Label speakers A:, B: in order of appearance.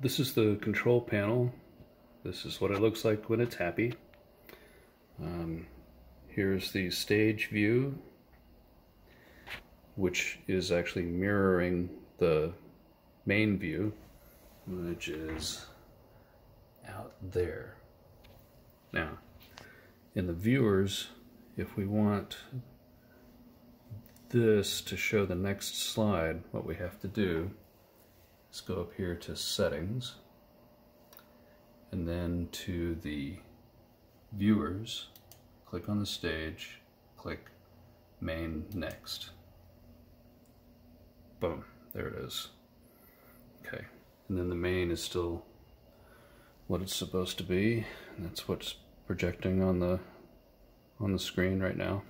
A: this is the control panel. This is what it looks like when it's happy. Um, here's the stage view, which is actually mirroring the main view, which is out there. Now, in the viewers, if we want this to show the next slide, what we have to do is go up here to settings and then to the viewers, click on the stage, click main next. Boom, there it is. Okay, and then the main is still what it's supposed to be, and that's what's projecting on the on the screen right now.